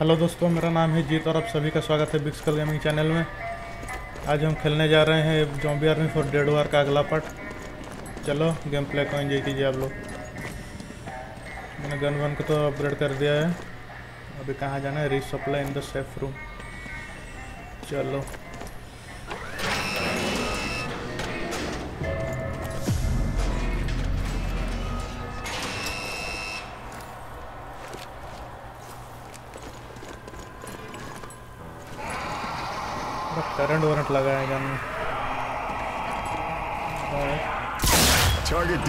Hello दोस्तों, मेरा नाम है जीत और आप सभी का स्वागत है बिक्सकल गेमिंग चैनल में। आज हम खेलने जा रहे हैं zombie army four dead war का अगला पार्ट चलो गेम प्ले को एंजॉय कीजिए आप लोग। मैंने गन वन को तो अपग्रेड कर दिया है। अभी कहाँ जाना है? Resupply in the safe room चलो। करंट वरंट लगा है गन में Target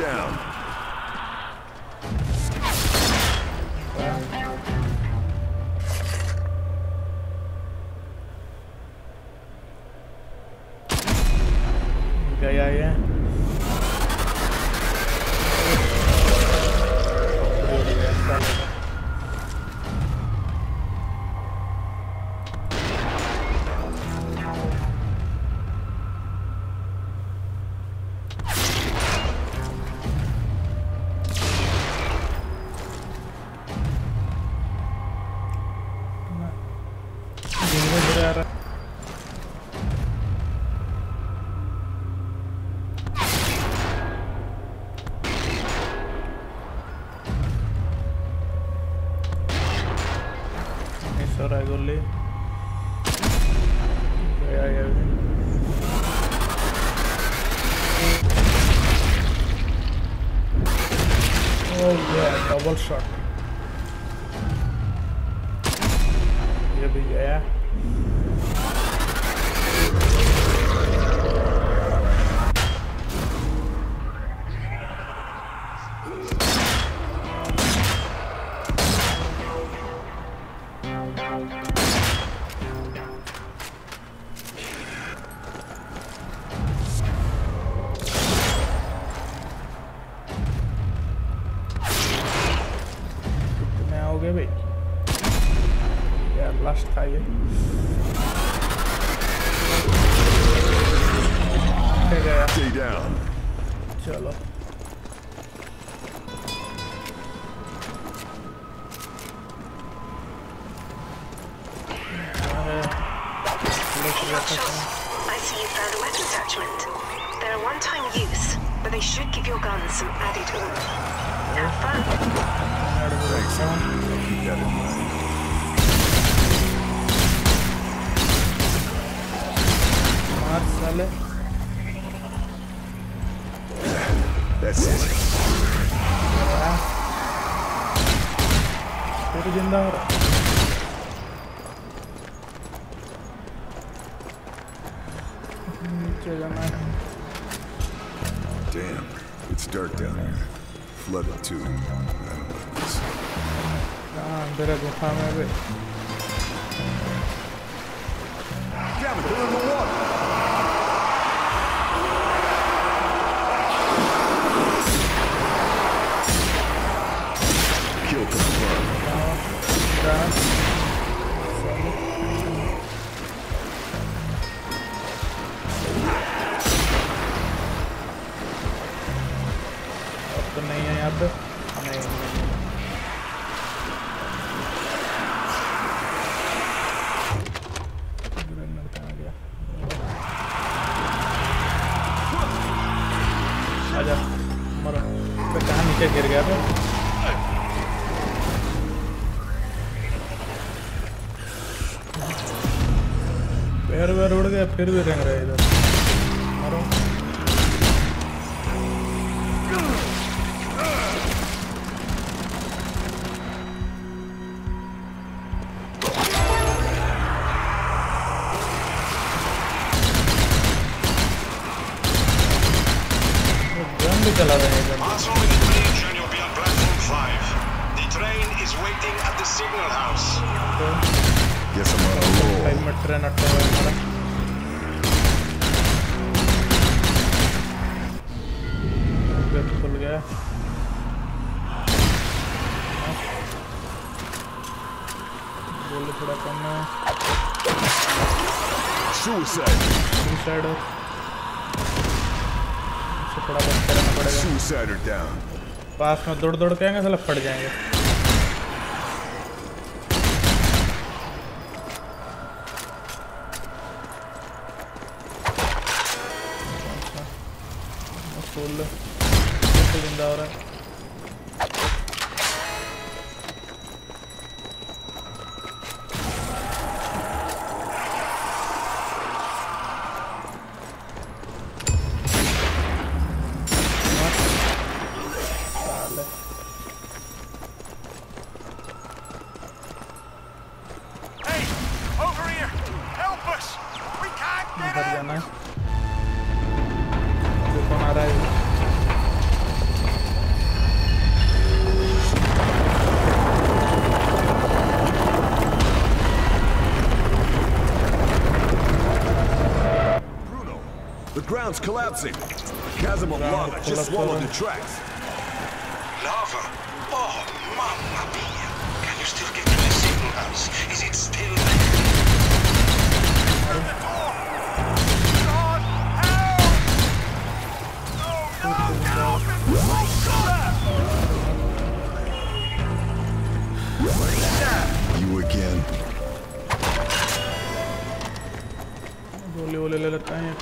रहा है गोली गया ये Oh yeah, double हमें हाँ। तो ज़िंदा हो रहा മറക്കരുത് ഞങ്ങളുടെ पास में दौड़ दौड़ के आएँगे साला फट जाएँगे। can't get इधर out! जाना है अभी कौन आ रहा है Bruno, the ground's collapsing. A chasm of Ground lava just collapsed swallowed already. the tracks.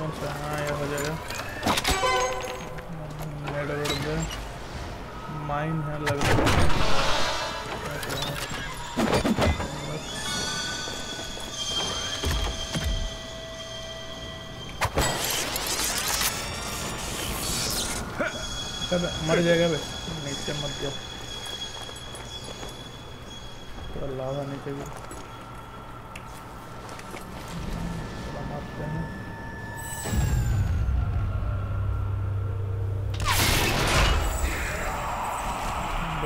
कौन सा? हाँ ये हो जाएगा। माइन है। लग रहा है। मर जाएगा बे नीचे मत जाओ। थोड़ा लावा नीचे भी।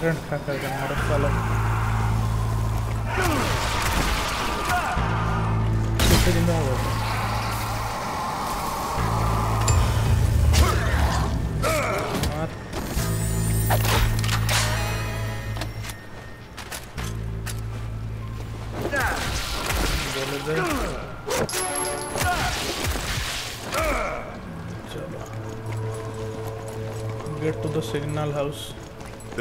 करंट खा कर मारो साला कितने जिंदा हो गया मार गोली दे चलो gate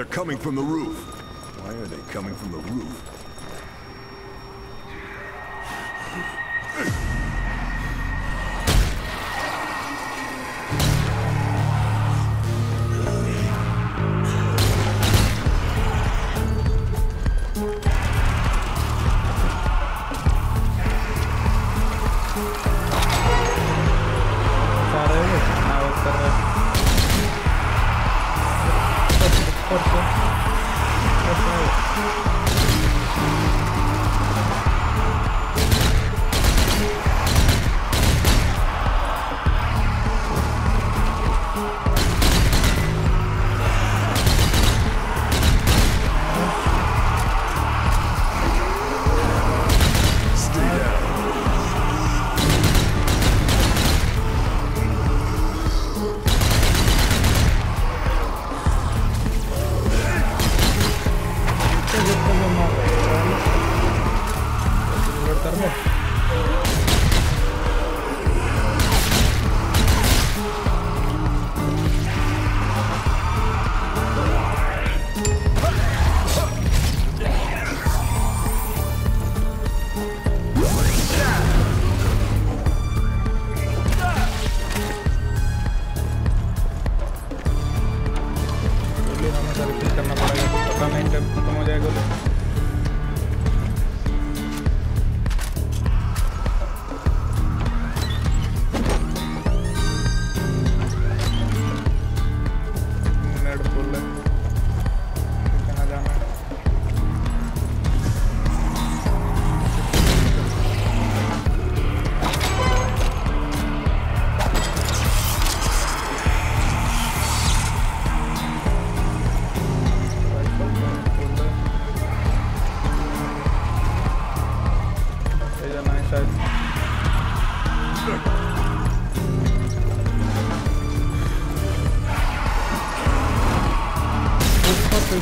they're coming from the roof. Why are they coming from the roof?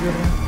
Video में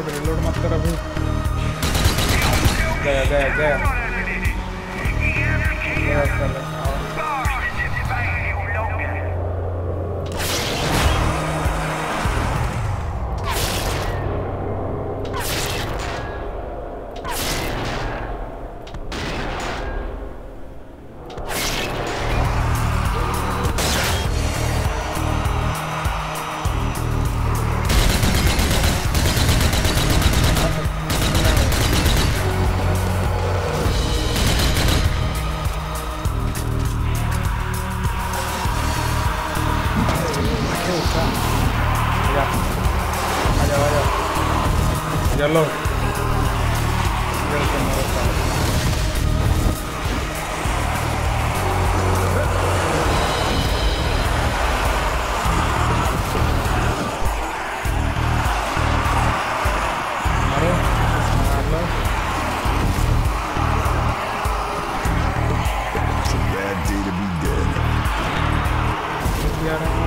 रिलोड रिलोड मत कर अभी गया गया गया, गया, गया, गया got it.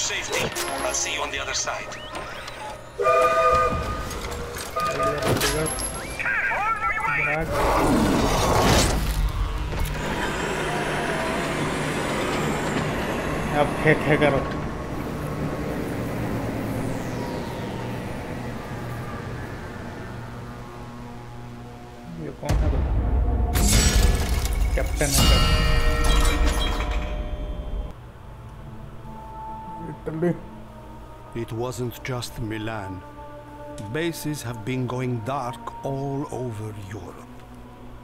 safety. I'll see you on the other side. अब खे खे करो ये कौन है कैप्टन है It wasn't just Milan. Bases have been going dark all over Europe.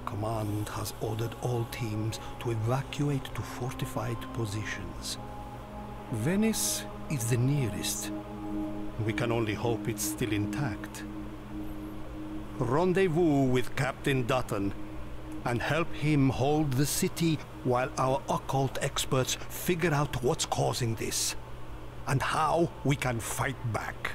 Command has ordered all teams to evacuate to fortified positions. Venice is the nearest. We can only hope it's still intact. Rendezvous with Captain Dutton and help him hold the city while our occult experts figure out what's causing this and how we can fight back.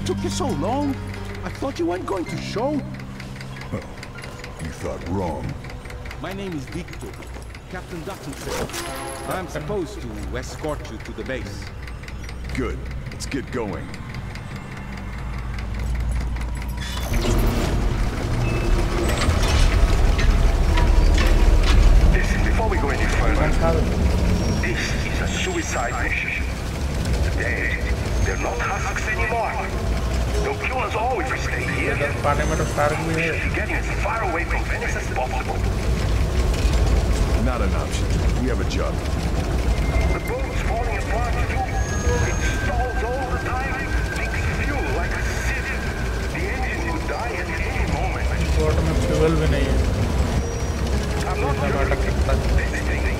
What took you so long? I thought you weren't going to show. Well, you thought wrong. My name is Victor, Captain Duttonson. I'm supposed to escort you to the base. Good. Let's get going. Listen, before we go any further, this is a suicide mission. The dead, they're not husks anymore. They'll kill us all if we stay here. इधर पानी में तो shark भी We है should be getting as far away from Venice as possible. Not an option. We have a job. The boat's falling apart too. It stalls all the time, leaks fuel like a sieve. The engine will die at any moment. Boat में fuel भी नहीं है I'm not इतना sure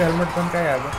helmet पहन का याद है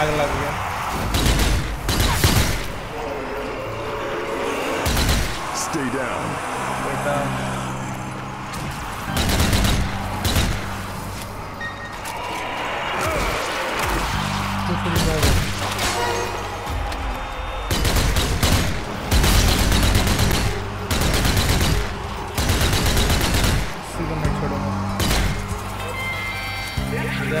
आग लग गया Stay down. Stay down. Good for you, brother.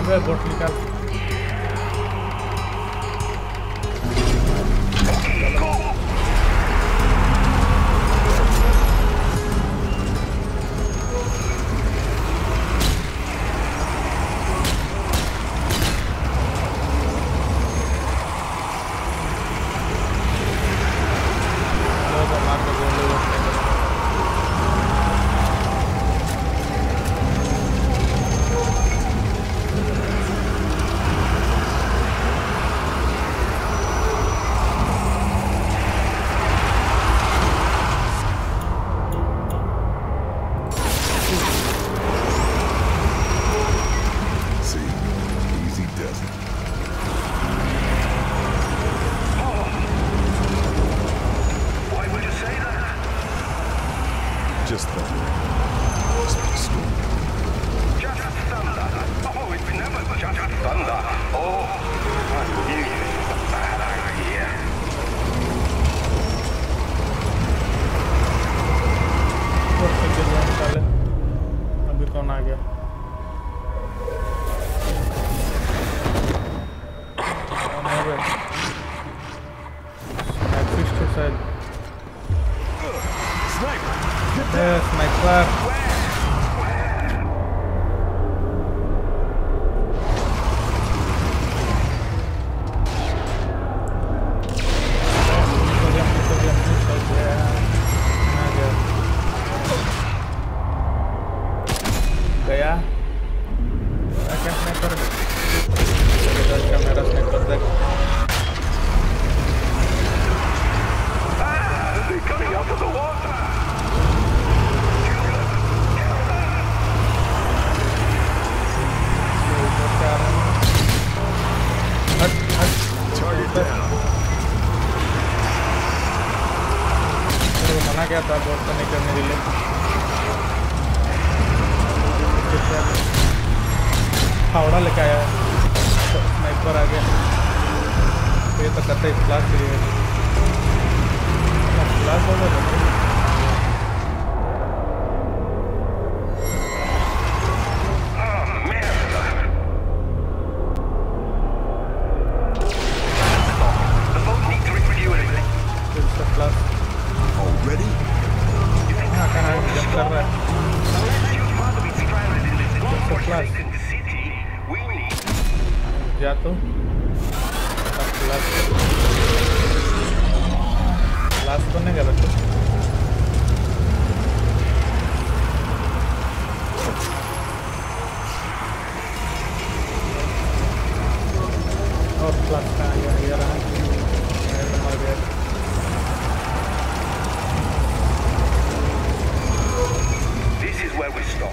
निकाल रहे बोट निकाल This is where we stop.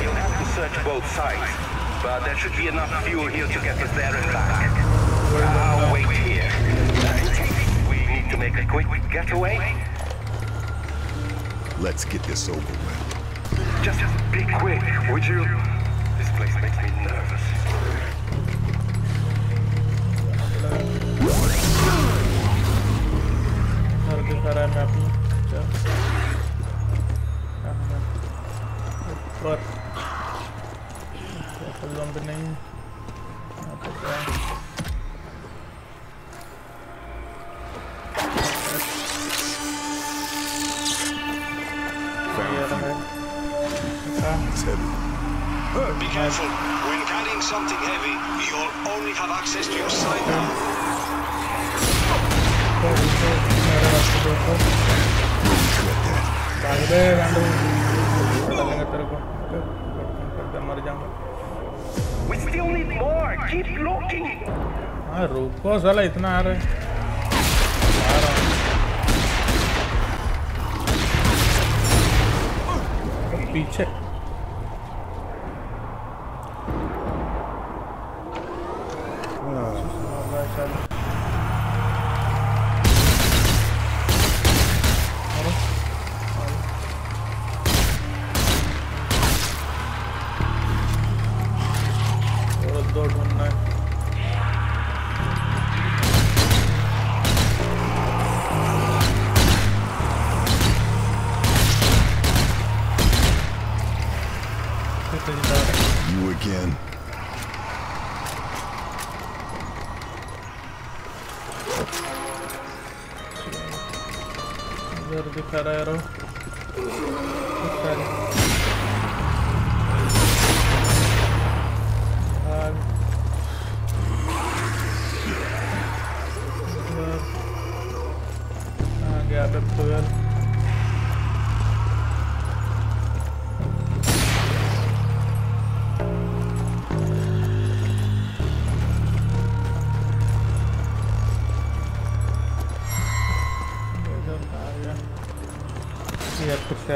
we'll have to search both sides, but there should be enough fuel here to get us there and back. I'll wait here. We need to make a quick getaway. Let's get this over with. Just, just be quick, would you? kendaraan api aman hebat belum bening हाँ रुको साला इतना आ रहा है। पीछे। रहा है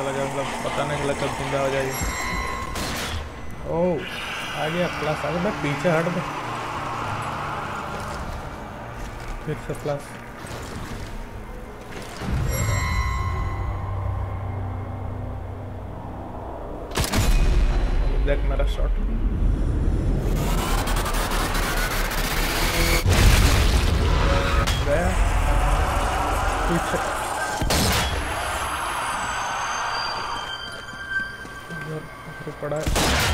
चला गया मतलब पता नहीं चला कब ज़िंदा हो जाएगी। ओह, आ गया प्लस आ गया। पीछे हट दे। फिर से प्लस देख मेरा शॉट गया। पीछे। पड़ा है।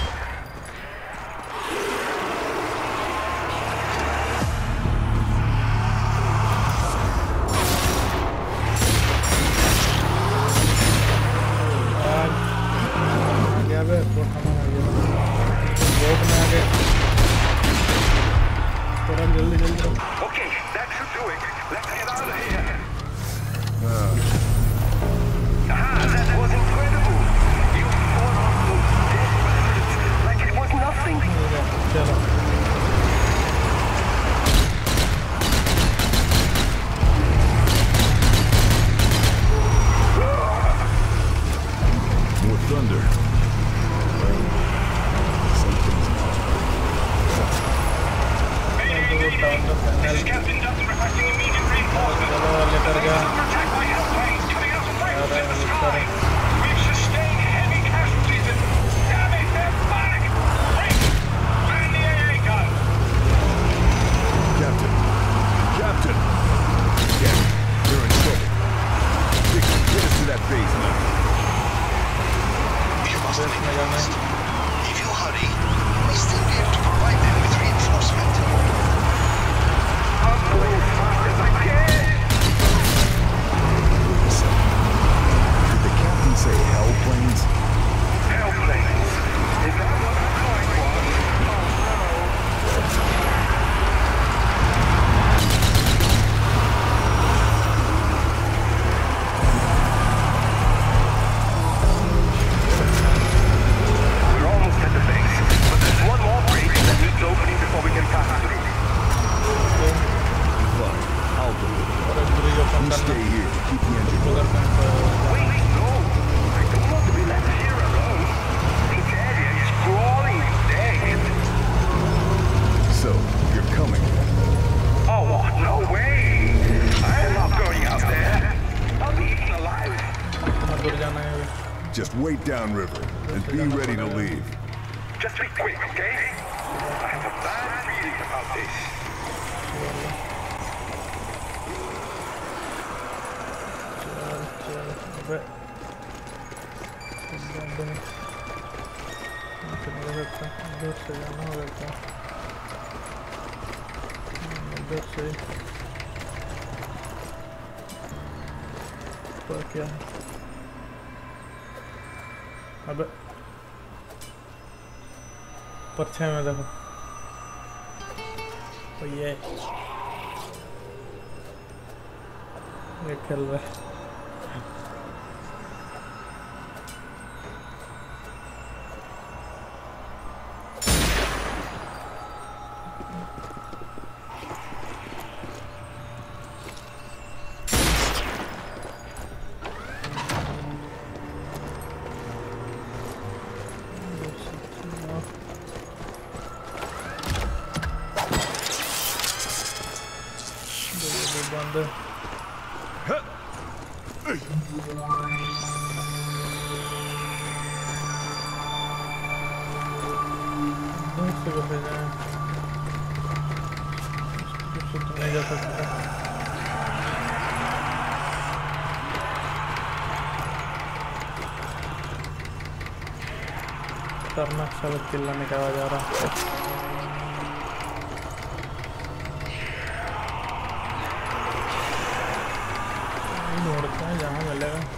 Just be quick, okay? I have a bad feeling about this. But इधर से जाना परछाई में देखो। तो ये ये खेल रहा है। शर्मा शरद किला निकाला जा रहा नोड़ता है जहाँ मिलेगा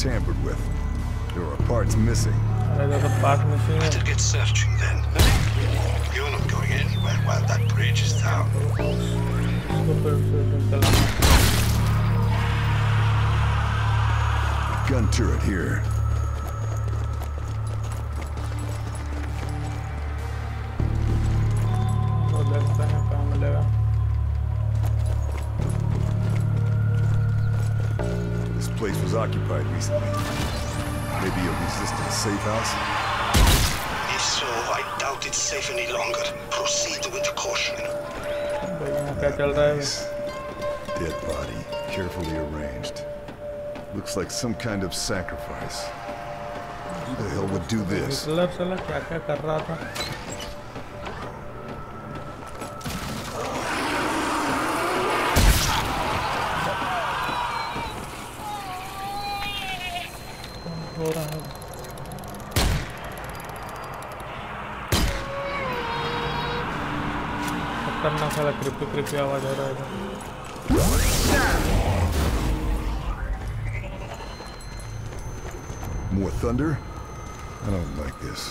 tampered with. There are parts missing. Better get searching then. You're not going anywhere while that bridge is down. Gun turret here. was occupied recently. Maybe a resistance safe house? If so, I doubt it's safe any longer. Proceed with caution. Nice. Dead body, carefully arranged. Looks like some kind of sacrifice. Who the hell would do this? साला कृपी कृपी आवाज हो रहा है इधर। More thunder? I don't like this.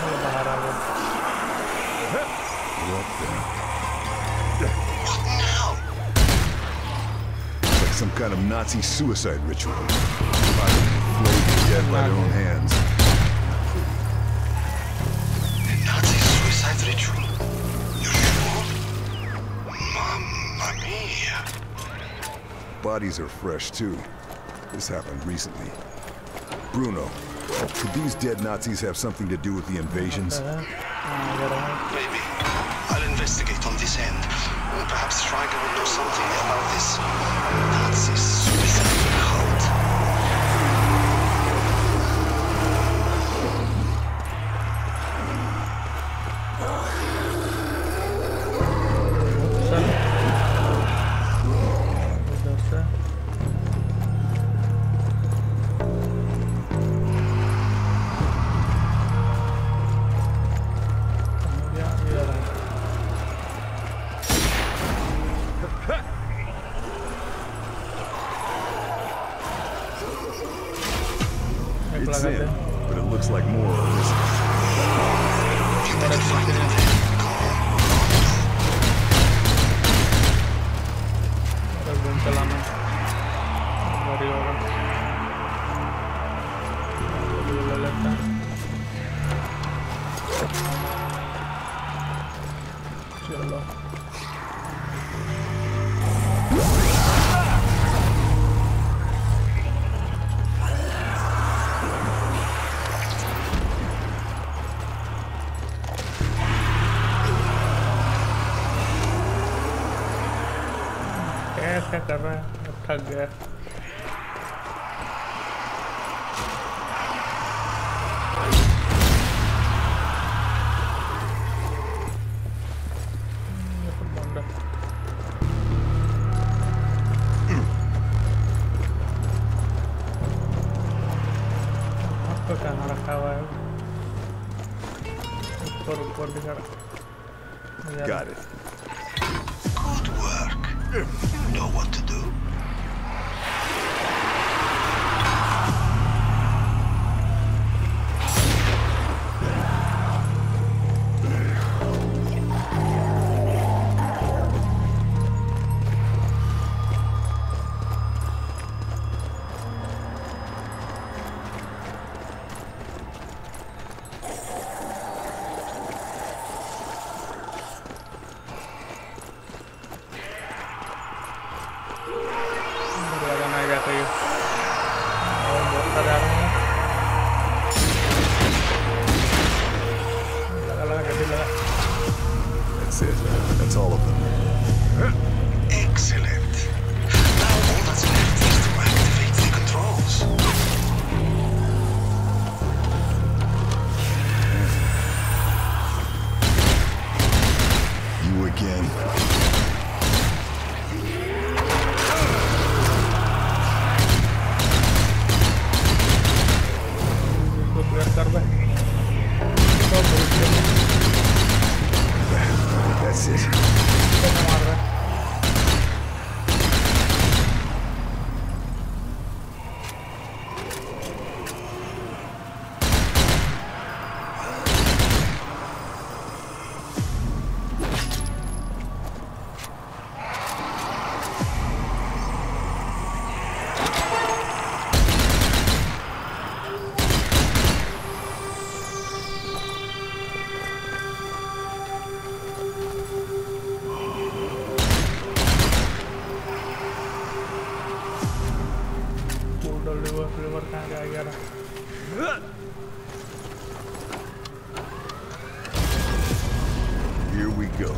साला बाहर आ गया What the? What now? It's like some kind of Nazi suicide ritual. dead by their own hands. Nazi suicide ritual? You sure? Mamma mia! Bodies are fresh, too. This happened recently. Bruno, could these dead Nazis have something to do with the invasions? Uh-huh. Maybe. I'll investigate on this end. Perhaps Schreiger will know something about this. Nazis.